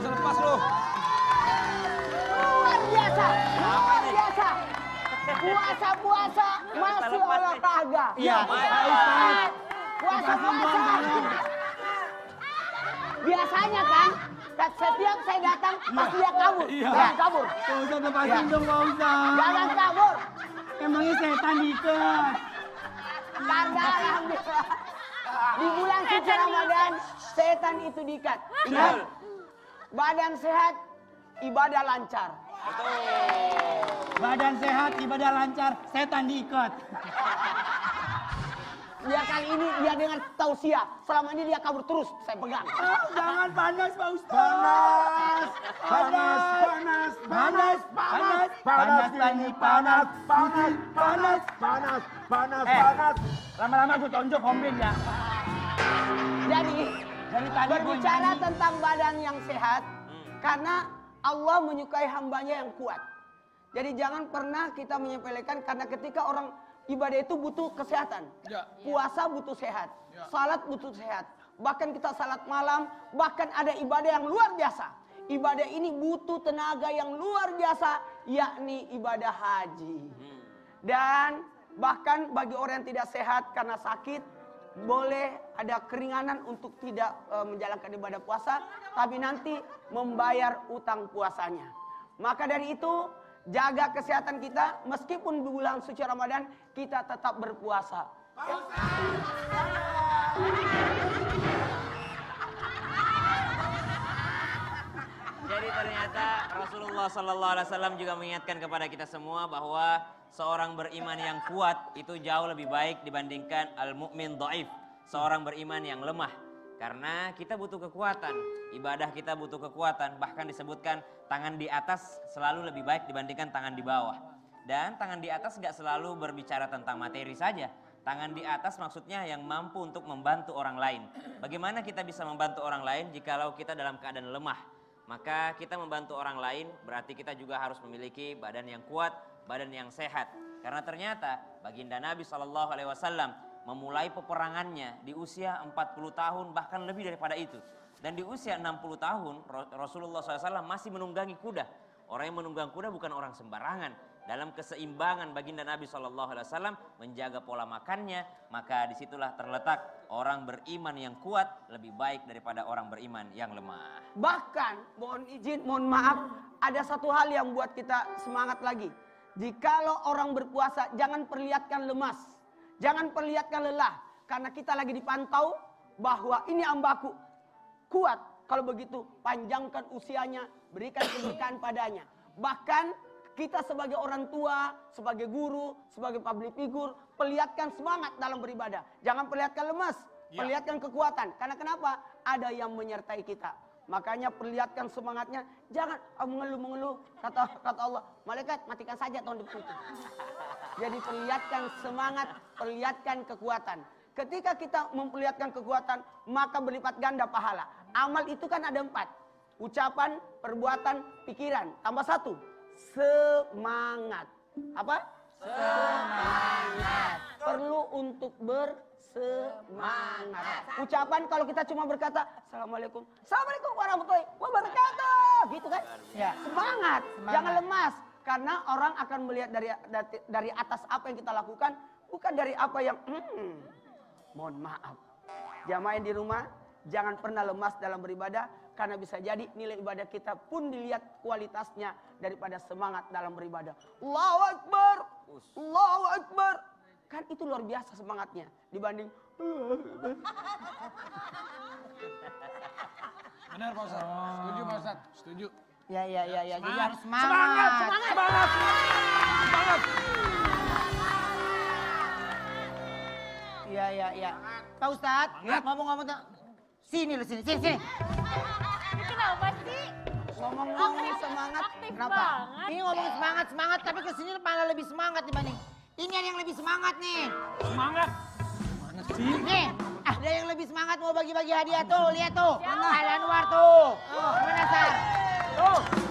bisa lepas lu. Luar biasa, luar biasa. Puasa-puasa masih olahraga. Iya, Pak Ustadz. Puasa-puasa. Biasanya kan, saat setiap saya datang pasti dia kabur. Iya. Jangan kabur. Pak Ustadz lepasin dong Pak Ustadz. Jangan kabur. Emangnya setan diikat. Karena alhamdulillah di bulan suci Ramadan setan itu diikat. Ingat, badan sehat, ibadah lancar. Badan sehat, ibadah lancar, setan diikat. Dia kali ini dia dengan tausiah. Selama ini dia kabur terus, saya pegang. Ah, jangan panas Pak Ustadz. Panas, panas, panas, panas, panas, panas, tani panas, panas, panas, panas, panas, panas. Lama-lama gue tonjok kombin ya. Jadi, Dari tadi gua berbicara tentang badan yang sehat, karena Allah menyukai hambanya yang kuat. Jadi jangan pernah kita menyepelekan karena ketika orang ibadah itu butuh kesehatan. Ya. Puasa butuh sehat, Ya. salat butuh sehat. Bahkan kita salat malam, bahkan ada ibadah yang luar biasa. Ibadah ini butuh tenaga yang luar biasa, yakni ibadah haji. Dan bahkan bagi orang yang tidak sehat karena sakit, boleh ada keringanan untuk tidak eh, menjalankan ibadah puasa, tapi nanti membayar utang puasanya. Maka dari itu, jaga kesehatan kita, meskipun bulan suci Ramadan, kita tetap berpuasa. Jadi ternyata Rasulullah Sallallahu Alaihi Wasallam juga mengingatkan kepada kita semua bahwa seorang beriman yang kuat itu jauh lebih baik dibandingkan al mukmin doif, seorang beriman yang lemah. Karena kita butuh kekuatan, ibadah kita butuh kekuatan, bahkan disebutkan tangan di atas selalu lebih baik dibandingkan tangan di bawah. Dan tangan di atas nggak selalu berbicara tentang materi saja. Tangan di atas maksudnya yang mampu untuk membantu orang lain. Bagaimana kita bisa membantu orang lain jikalau kita dalam keadaan lemah? Maka kita membantu orang lain berarti kita juga harus memiliki badan yang kuat, badan yang sehat. Karena ternyata baginda Nabi Shallallahu Alaihi Wasallam memulai peperangannya di usia 40 tahun bahkan lebih daripada itu. Dan di usia 60 tahun Rasulullah SAW masih menunggangi kuda. Orang yang menunggang kuda bukan orang sembarangan. Dalam keseimbangan baginda Nabi Shallallahu Alaihi Wasallam menjaga pola makannya, maka di situlah terletak orang beriman yang kuat lebih baik daripada orang beriman yang lemah. Bahkan, mohon izin, mohon maaf, ada satu hal yang buat kita semangat lagi. Jikalau orang berpuasa, jangan perlihatkan lemas. Jangan perlihatkan lelah. Karena kita lagi dipantau bahwa ini ambaku. Kuat. Kalau begitu, panjangkan usianya, berikan keberkahan padanya. Bahkan kita sebagai orang tua, sebagai guru, sebagai public figure, perlihatkan semangat dalam beribadah. Jangan perlihatkan lemas, Ya. perlihatkan kekuatan. Karena kenapa? Ada yang menyertai kita. Makanya perlihatkan semangatnya, jangan ah, mengeluh-mengeluh. Kata kata Allah, malaikat matikan saja tahun depan itu. Jadi perlihatkan semangat, perlihatkan kekuatan. Ketika kita memperlihatkan kekuatan, maka berlipat ganda pahala. Amal itu kan ada empat. Ucapan, perbuatan, pikiran. Tambah satu, semangat. Apa? Semangat. Perlu untuk bersemangat. Ucapan kalau kita cuma berkata, Assalamualaikum. Assalamualaikum warahmatullahi wabarakatuh. Gitu kan? Ya. Semangat. Semangat. Jangan lemas. Karena orang akan melihat dari dari- dari atas apa yang kita lakukan, bukan dari apa yang hmm, mohon maaf. Jamaah yang di rumah, jangan pernah lemas dalam beribadah karena bisa jadi nilai ibadah kita pun dilihat kualitasnya daripada semangat dalam beribadah. Allahu Akbar. Allahu Akbar. Kan itu luar biasa semangatnya dibanding Benar Pak Ustadz. Setuju Pak Ustadz. Setuju. Ya, ya, ya, ya. Jadi harus Semangat, semangat. semangat, semangat. Semangat. Iya, iya, iya. Pak Ustadz, Semangat. ngomong-ngomong tuh. Sini lu, sini, sini, sini. Kenapa sih? ngomong-ngomong semangat. Aktif Kenapa? banget. Ini ngomongin semangat, semangat. Tapi ke sini malah lebih semangat dibanding. Ini ada yang lebih semangat nih. Semangat. Mana sih? Nih, ada yang lebih semangat mau bagi-bagi hadiah tuh. Lihat tuh. Al Anwar tuh. Gimana, Sar? Tuh.